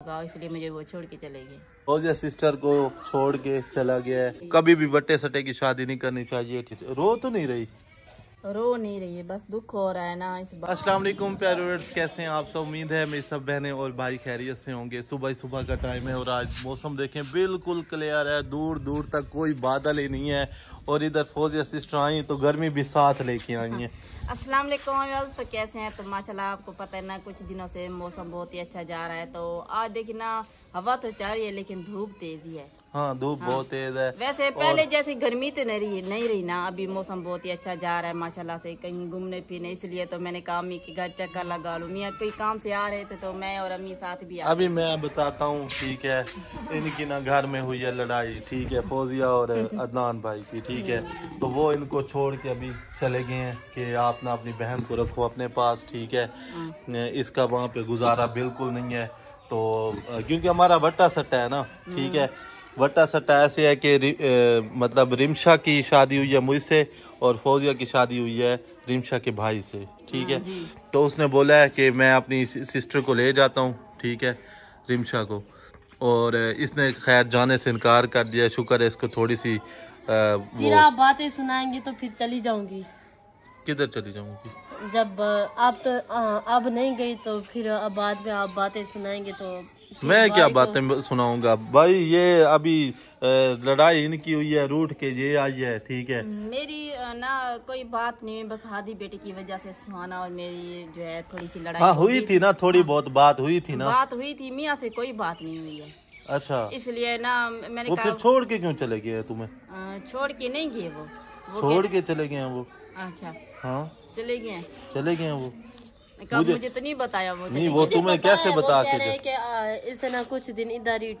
इसलिए मुझे वो छोड़ के चले गए। सिस्टर को छोड़ के चला गया है। कभी भी बट्टे सटे की शादी नहीं करनी चाहिए रो तो नहीं रही। रो नहीं रही है बस दुख हो रहा है ना इस बात अस्सलाम वालेकुम प्यारे व्यूअर्स कैसे हैं आप सब? उम्मीद है मेरी सब बहनें और भाई खैरियत से होंगे। सुबह सुबह का टाइम है और आज मौसम देखें बिल्कुल क्लियर है। दूर दूर तक कोई बादल ही नहीं है और इधर फौजिया सिस्टर आई तो गर्मी भी साथ लेके आई है। अस्सलाम वालेकुम व्यूअर्स, तो कैसे हैं? तो माशाल्लाह आपको पता है ना कुछ दिनों से मौसम बहुत ही अच्छा जा रहा है। तो आज देखिए ना हवा तो चल रही है लेकिन धूप तेज़ी है। हाँ धूप हाँ। बहुत तेज है वैसे पहले जैसी गर्मी तो नहीं रही नहीं रही ना। अभी मौसम बहुत ही अच्छा जा रहा है माशाल्लाह से। कहीं घूमने फिरने इसलिए तो मैंने कहा अम्मी के घर चक्कर लगा लूँ। मियाँ कोई काम से आ रहे थे तो मैं और अम्मी साथ भी आ अभी मैं बताता हूँ ठीक है? इनकी ना घर में हुई है लड़ाई ठीक है? फौजिया और अदनान भाई की ठीक है? तो वो इनको छोड़ के अभी चले गए हैं कि आप ना अपनी बहन को रखो अपने पास ठीक है। इसका वहाँ पे गुजारा बिल्कुल नहीं है। तो क्योंकि हमारा वट्टा सट्टा है ना ठीक है? वट्टा सट्टा ऐसे है कि रि- मतलब रिमशा की शादी हुई है मुझसे और फौजिया की शादी हुई है रिमशा के भाई से ठीक है? तो उसने बोला है कि मैं अपनी सिस्टर को ले जाता हूँ ठीक है रिमशा को। और इसने खैर जाने से इनकार कर दिया शुक्र है इसको थोड़ी सी फिर वो बातें सुनाएँगे तो फिर चली जाऊँगी। किधर चली जाऊँगी? जब आप तो अब नहीं गई तो फिर अब बाद में आप बातें सुनाएँगे तो मैं क्या बातें सुनाऊँगा? भाई ये अभी लड़ाई इनकी हुई है रूठ के ये आई है ठीक है? मेरी ना कोई बात नहीं बस हादी बेटे की वजह से सुहाना और मेरी जो है थोड़ी सी लड़ाई हाँ हुई थी ना थोड़ी बहुत बात हुई थी ना? बात हुई थी मियाँ से कोई बात नहीं हुई है। अच्छा। इसलिए ना मैंने वो कहा फिर छोड़ के क्यों चले गए तुम्हें? छोड़ के नहीं गए वो। वो छोड़ के चले गए हैं वो? अच्छा। हाँ। चले गए चले गए वो। कहा मुझे तो नहीं बताया वो नहीं वो तुम्हें कैसे बता के कि इसे ना कुछ दिन इधर ही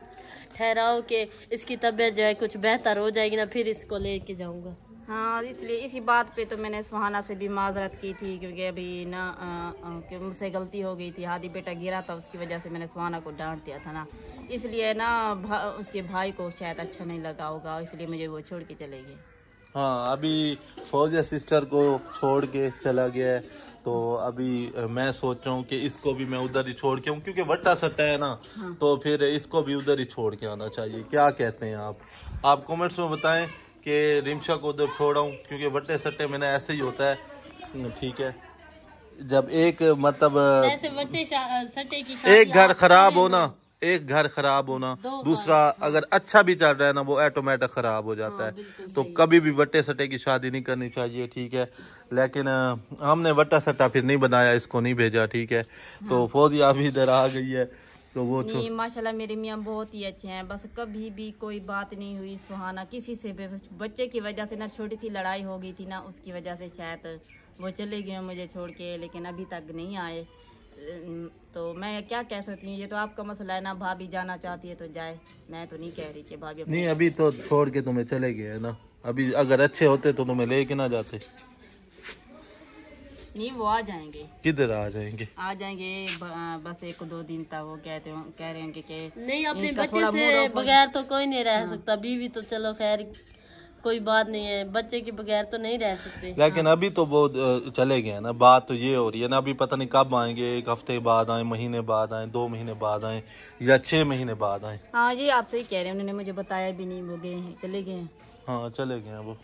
ठहराओ कि इसकी तबीयत जो है कुछ बेहतर हो जाएगी ना फिर इसको लेके जाऊँगा। हाँ इसलिए इसी बात पे तो मैंने सुहाना से भी माजरत की थी क्योंकि अभी ना कि मुझसे गलती हो गई थी हादी बेटा गिरा था उसकी वजह से मैंने सुहाना को डांट दिया था ना। इसलिए ना भा, उसके भाई को शायद अच्छा नहीं लगा होगा इसलिए मुझे वो छोड़ के चले गए। हाँ अभी फौजिया सिस्टर को छोड़ के चला गया है। तो अभी मैं सोच रहा हूँ कि इसको भी मैं उधर ही छोड़ के आऊँ क्योंकि वट्टा सट्टा है ना। तो फिर इसको भी उधर ही छोड़ के आना चाहिए। क्या कहते हैं आप? आप कमेंट्स में बताएँ कि रिमशा को उधर छोड़ाऊँ क्योंकि वट्टे सट्टे में ना ऐसे ही होता है। ठीक है। जब एक मतलब ऐसे सट्टे की एक घर खराब करें होना एक घर खराब होना दूसरा अगर अच्छा भी चल रहा है ना वो ऑटोमेटिक खराब हो जाता हाँ, है। तो कभी भी वट्टे सट्टे की शादी नहीं करनी चाहिए ठीक है? लेकिन हमने वट्टा सट्टा फिर नहीं बनाया इसको नहीं भेजा ठीक है? तो फौजिया भी इधर आ गई है तो वो नहीं माशाल्लाह मेरे मियाँ बहुत ही अच्छे हैं। बस कभी भी कोई बात नहीं हुई सुहाना। किसी से भी बच्चे की वजह से ना छोटी सी लड़ाई हो गई थी ना उसकी वजह से शायद वो चले गए मुझे छोड़ के लेकिन अभी तक नहीं आए। तो मैं क्या कह सकती हूँ ये तो आपका मसला है ना भाभी जाना चाहती है तो जाए। मैं तो नहीं कह रही कि भाभी नहीं अभी तो छोड़ के तुम्हें चले गए है ना। अभी अगर अच्छे होते तो तुम्हें लेके ना जाते। नहीं वो आ जाएँगे। किधर आ जाएँगे? आ जाएँगे ब- बस एक दो दिन तक वो कहते हो कह रहे हैं कि, कि नहीं अपने बच्चे से हो- बगैर तो कोई नहीं रह सकता बीवी तो चलो खैर कोई बात नहीं है बच्चे के बगैर तो नहीं रह सकते। लेकिन हाँ। अभी तो वो चले गए ना बात तो ये हो रही है ना अभी पता नहीं कब आएँगे एक हफ़्ते बाद आए महीने बाद आए दो महीने बाद आए या छह महीने बाद आए। हाँ ये आप सही कह रहे हैं उन्होंने मुझे बताया भी नहीं वो गए हैं चले गए हैं। हाँ चले गए हैं वो।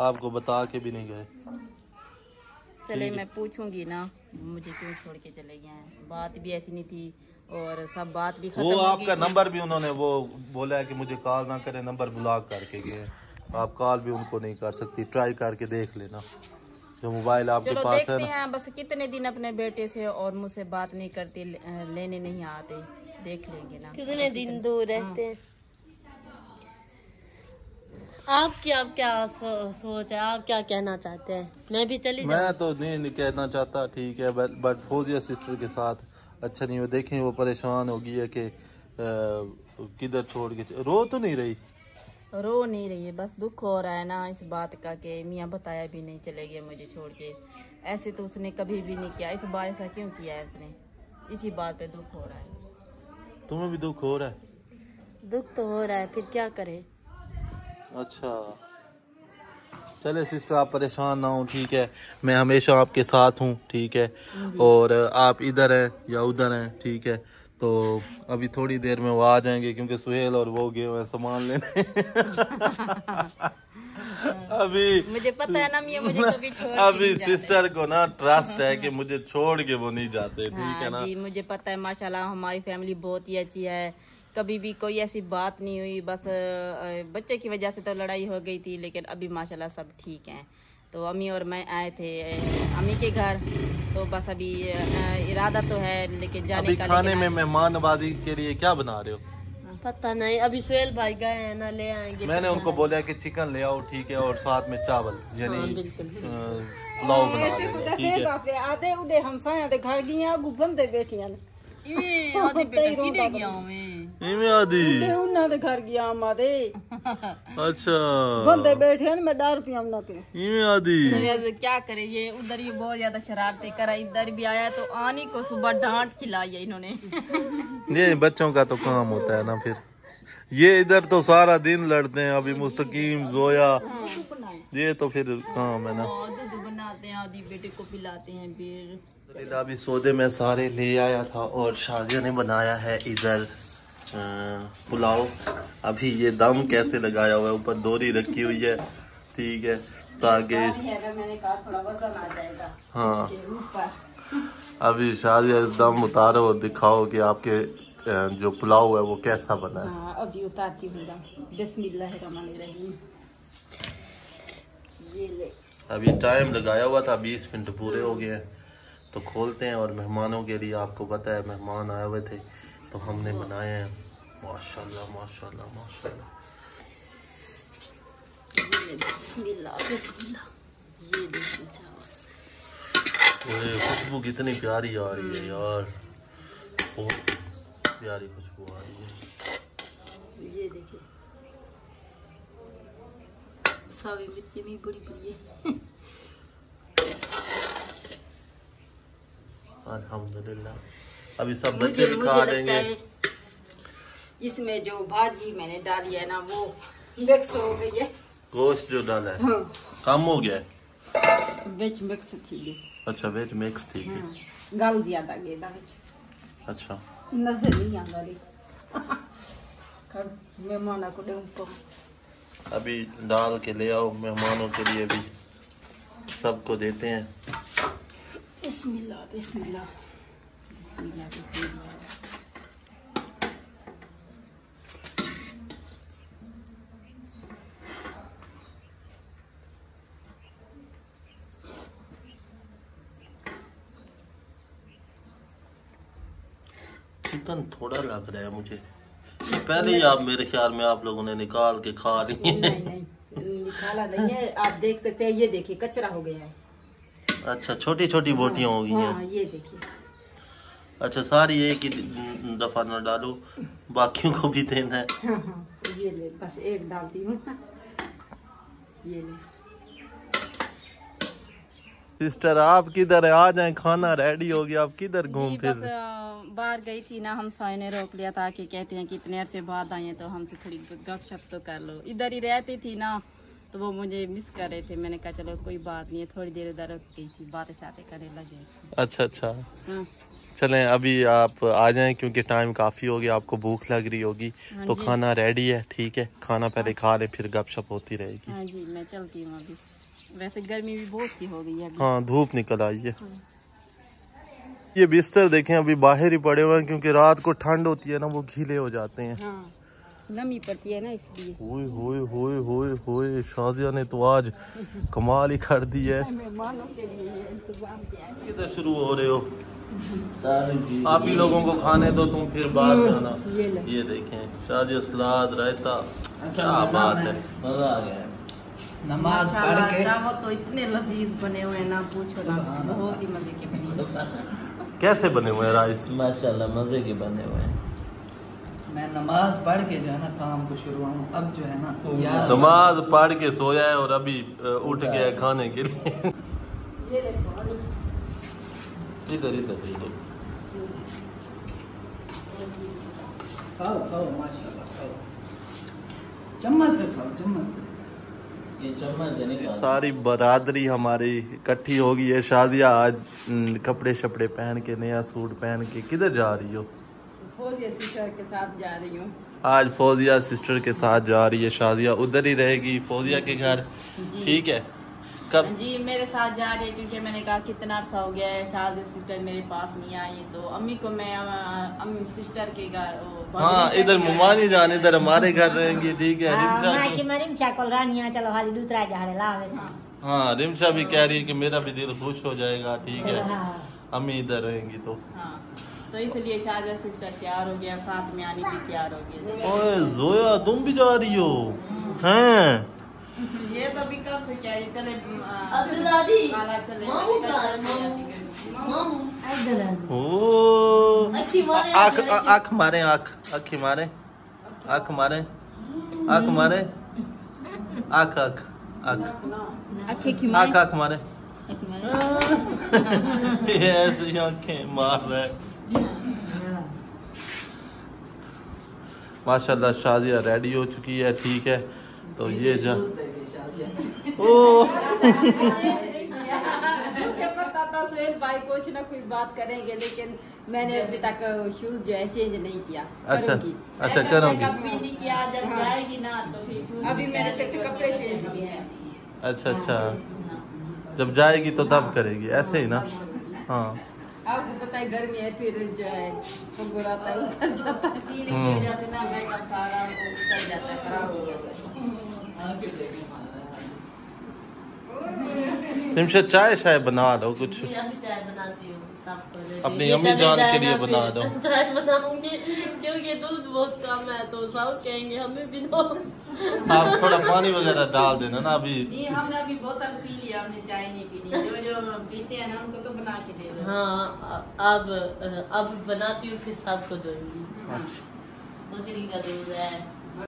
आपको बता के भी नहीं गए। चले मैं पूछूँगी ना मुझे क्यों छोड़ के चले गए हैं? बात भी ऐसी नहीं थी और सब बात भी खत्म वो आपका नंबर भी उन्होंने वो बोला है कि मुझे कॉल ना करें नंबर ब्लॉक करके गए हैं। आप कॉल भी उनको नहीं कर सकती। ट्राई करके देख लेना। जो मोबाइल आपके चलो पास है ना। हैं बस कितने दिन अपने बेटे से और मुझसे बात नहीं करती लेने नहीं आते। देख लेंगे ना। कितने दिन दूर रहते हैं? आपकी आप क्या सो, सोच है? आप क्या कहना चाहते हैं? मैं भी चली मैं तो नहीं, नहीं कहना चाहता ठीक है बट बट फौजिया सिस्टर के साथ अच्छा नहीं हो देखें वो परेशान हो गई है कि किधर छोड़ के रो तो नहीं रही। रो नहीं रही है बस दुख हो रहा है ना इस बात का कि मियाँ बताया भी नहीं चले गए मुझे छोड़ के। ऐसे तो उसने कभी भी नहीं किया इस बार ऐसा क्यों किया है उसने? इसी बात पे दुख हो रहा है। तुम्हें भी दुख हो रहा है? दुख तो हो रहा है फिर क्या करे? अच्छा। चले सिस्टर आप परेशान ना हो ठीक है? मैं हमेशा आपके साथ हूँ ठीक है? और आप इधर हैं या उधर हैं ठीक है? तो अभी थोड़ी देर में वो आ जाएँगे क्योंकि सुहेल और वो गए हुए हैं सामान लेने। अभी मुझे पता है ना ये मुझे कभी छोड़ के अभी नहीं जाते। सिस्टर को ना ट्रस्ट है कि मुझे छोड़ के वो नहीं जाते ठीक हाँ, है हाँ ना? जी मुझे पता है माशाल्लाह हमारी फैमिली बहुत ही अच्छी है। कभी भी कोई ऐसी बात नहीं हुई बस बच्चे की वजह से तो लड़ाई हो गई थी लेकिन अभी माशाल्लाह सब ठीक हैं। तो अम्मी और मैं आए थे अम्मी के घर। तो बस अभी इरादा तो है लेकिन जाने अभी का खाने में मेहमान नवाजी के लिए क्या बना रहे हो? पता नहीं अभी सुहेल भाई गए हैं ना ले आएँगे मैंने तो उनको बोला कि चिकन ले आओ ठीक है और साथ में चावल यानी हाँ, पुलाव बना आधे उड़े हम घर गई दे बैठिया अच्छा। तो क्या करे ये बहुत ज़्यादा शरारती करा इधर भी आया तो आनी को सुबह डांट खिलाई है इन्होंने। बच्चों का तो काम होता है ना फिर। ये इधर तो सारा दिन लड़ते हैं अभी मुस्तकीम जोया। हाँ। ये तो फिर काम है ना। हाँ, दूध बनाते हैं आदि बेटे को पिलाते हैं फिर। अभी सौदे में सारे ले आया था और शादिया ने बनाया है इधर पुलाव। अभी ये दम कैसे लगाया हुआ है? ऊपर दोरी रखी हुई है। ठीक है ताकि मैंने कहा थोड़ा वज़न आ जाएगा हाँ। ऊपर। अभी शादिया दम उतारो और दिखाओ कि आपके जो पुलाव है वो कैसा बना है। हाँ अभी उतारती हूँ अभी टाइम लगाया हुआ था बीस मिनट पूरे हो गए हैं। तो खोलते हैं और मेहमानों के लिए आपको पता है मेहमान आए हुए थे तो हमने बनाए हैं। माशाल्लाह माशाल्लाह माशाल्लाह। ये खुशबू कितनी प्यारी आ रही है यार। बहुत प्यारी खुशबू आ रही है। ये देखिए। सावी मिर्ची भी बड़ी बड़ी है। अल्हम्दुलिल्लाह। अभी सब बच्चे भी खा लेंगे इसमें जो भाजी मैंने डाली है ना वो मिक्स हो गई है। गोश्त जो डाला है। हाँ। कम हो गया है? वेज मिक्स थी अच्छा वेज मिक्स थी हाँ। गल ज़्यादा गेदा विच अच्छा। नज़र नहीं आंदा रे। मेहमान को दे उनको अभी डाल के ले आओ मेहमानों के लिए भी। सबको देते हैं। बिस्मिल्लाह बिस्मिल्लाह बिस्मिल्लाह बिस्मिल्लाह चिकन थोड़ा लग रहा है मुझे। पहले ही आप मेरे ख्याल में आप लोगों ने निकाल के खा ली है। नहीं नहीं निकाला नहीं है। आप देख सकते हैं ये देखिए कचरा हो गया है। अच्छा छोटी छोटी बोटियाँ हो गई हाँ। ये देखिए। अच्छा सारी एक ही दफ़ा न डालो बाकियों को भी देना है। हाँ हाँ ये ले बस एक डालती हूँ। ये ले। सिस्टर आप किधर है? आ जाए खाना रेडी हो गया आप किधर घूम फिर बाहर गई थी ना हम साई ने रोक लिया था कि कहते हैं कि इतने अरसे बाद आए तो हमसे थोड़ी गपशप तो कर लो। इधर ही रहती थी ना तो वो मुझे मिस कर रहे थे। मैंने कहा चलो कोई बात नहीं है। थोड़ी देर उधर रुक गई थी। बातें शातें करने लगे अच्छा अच्छा। हाँ। चलें अभी आप आ जाएँ क्योंकि टाइम काफ़ी हो गया। आपको भूख लग रही होगी। हाँ तो खाना रेडी है ठीक है? खाना पहले खा ले फिर गपशप होती रहेगी। हाँ जी मैं चलती हूँ अभी। वैसे गर्मी भी बहुत सी हो गई है हाँ धूप निकल आई है। ये बिस्तर देखें अभी बाहर ही पड़े हुए हैं क्योंकि रात को ठंड होती है ना वो घीले हो जाते हैं। हाँ। नमी पड़ती है ना इसलिए। होए होए होए होए होए शाजिया ने तो आज कमाल ही कर दी है। मेहमानों के लिए इंतज़ाम किया है। किधर शुरू हो रहे हो? आप ही लोगों को खाने दो तुम फिर बाहर जाना। ये ले। ये देखें शाजिया सलाद रायता क्या बात है। मज़ा आ गया नमाज़ पढ़ के चावल तो इतने लजीज बने हुए हैं ना पूछो ना। बहुत ही मज़े के बने हुए कैसे बने हुए हैं राइस? माशाल्लाह मज़े के बने हुए हैं। मैं नमाज़ पढ़ के जो है ना काम को शुरू हूँ। अब जो है ना यार नमाज़ पढ़ के सोया है और अभी उठ गया है खाने के लिए। ये ले पानी इधर इधर इधर। खाओ खाओ माशाल्लाह खाओ। चम्मच से खाओ चम्मच से। सारी बरादरी हमारी इकट्ठी होगी है। शादिया आज कपड़े शपड़े पहन के नया सूट पहन के किधर जा रही हो? फौजी सिस्टर के साथ जा रही हूँ। आज फौजिया सिस्टर के साथ जा रही है शाजिया उधर ही रहेगी फौजिया के घर। ठीक है। कब? जी मेरे साथ जा रही है क्योंकि मैंने कहा कितना अर्सा हो गया है शादी सिस्टर मेरे पास नहीं आई तो अम्मी को मैं अम्मी सिस्टर के घर हाँ इधर घर- मुमानी जान इधर हमारे घर रहेंगी ठीक है रिमशा लावे से हाँ रिमशा भी कह रही है कि मेरा भी दिल खुश हो जाएगा ठीक है। हाँ। अम्मी इधर रहेंगी तो। हाँ। तो इसलिए शादी सिस्टर तैयार हो गया साथ में आने भी तैयार हो गया। ओए जोया तुम भी जा रही हो? हैं? ये तो अभी कब से क्या चले का आँख आँख मारे आँख आँख मारे आँख मारे आँख मारे आँख आँख आँख। की आँख आँख मारे। ये ऐसी आँखें मार रहा है। माशाल्लाह शादिया रेडी हो चुकी है ठीक है। तो ये जा ओ। मुझे पता था सुहेल भाई कुछ ना कुछ बात करेंगे लेकिन मैंने अभी तक शूज़ जो है चेंज नहीं किया अच्छा अच्छा करोगी। नहीं किया जब जाएगी ना तो फिर अभी मैंने सिर्फ़ कपड़े चेंज किए हैं। अच्छा अच्छा। जब जाएगी तो तब करेगी ऐसे ही ना? हाँ। आपको पता है गर्मी है फिर जो है गुराता है उतर जाता है। सीने गिर जाते ना मैं ना सारा उतर जाता है। खराब हो जाता है। निमशा चाय शाय बना दो कुछ। चाय बनाती हूँ अपनी अम्मी जान के लिए बना दो। चाय बनाऊँगी क्योंकि दूध बहुत कम है तो सब कहेंगे हमें भी दो। आप थोड़ा पानी वगैरह डाल देना ना अभी। नहीं हमने अभी बोतल पी लिया हमने चाय नहीं पीनी। जो जो पीते हैं ना उनको तो बना के दे दो। हाँ अब अब बनाती हूँ फिर सबको दूँगी। अच्छा। का दूध है।